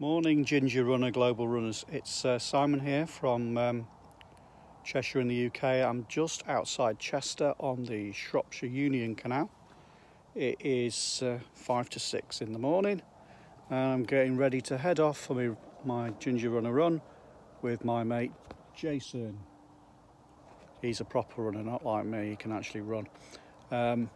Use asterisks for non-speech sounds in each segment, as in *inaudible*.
Morning, Ginger Runner Global Runners. It's uh, Simon here from um, Cheshire in the UK. I'm just outside Chester on the Shropshire Union Canal. It is uh, five to six in the morning, and I'm getting ready to head off for my, my Ginger Runner run with my mate Jason. He's a proper runner, not like me, he can actually run. Um,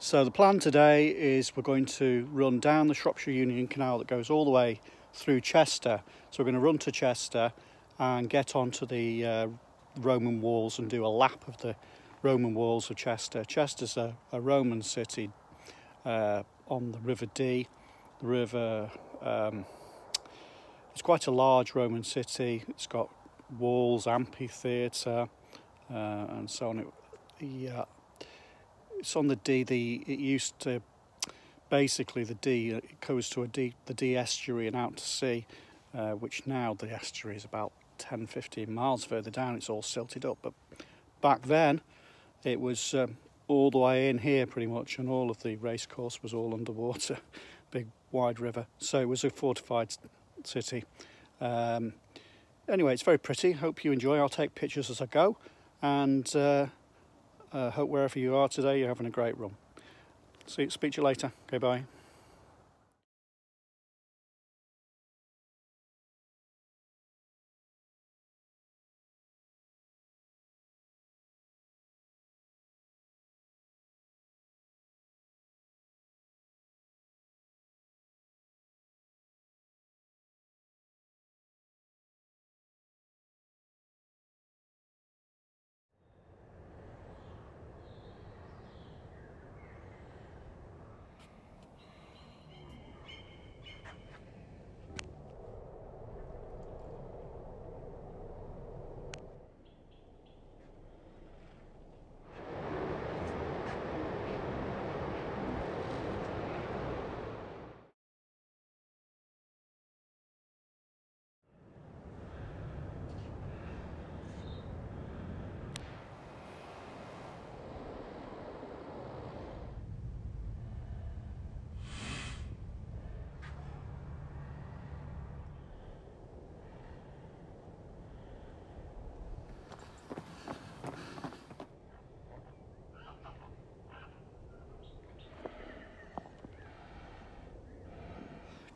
so the plan today is we're going to run down the Shropshire Union Canal that goes all the way through Chester. So we're going to run to Chester and get onto the uh, Roman walls and do a lap of the Roman walls of Chester. Chester's a, a Roman city uh, on the River Dee. The river, um, it's quite a large Roman city. It's got walls, amphitheatre, uh, and so on. It, the, uh, it's on the Dee. The it used to basically the Dee it goes to a Dee, the Dee estuary and out to sea, uh, which now the estuary is about 10, 15 miles further down. It's all silted up, but back then it was um, all the way in here pretty much, and all of the racecourse was all underwater, *laughs* big wide river. So it was a fortified city. Um, anyway, it's very pretty. Hope you enjoy. I'll take pictures as I go, and. Uh, uh, hope wherever you are today, you're having a great run. See, speak to you later. Okay, bye.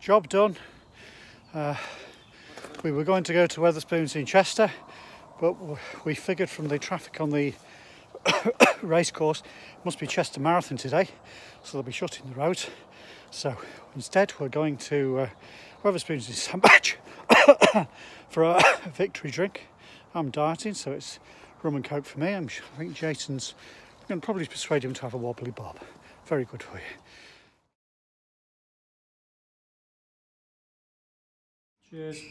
Job done. Uh, we were going to go to Wetherspoons in Chester, but we figured from the traffic on the *coughs* racecourse, it must be Chester Marathon today, so they'll be shutting the roads. So instead, we're going to uh, Wetherspoons in Sandbach *coughs* for a *coughs* victory drink. I'm dieting, so it's rum and coke for me. I'm, I think Jason's going to probably persuade him to have a wobbly bob. Very good for you. Cheers.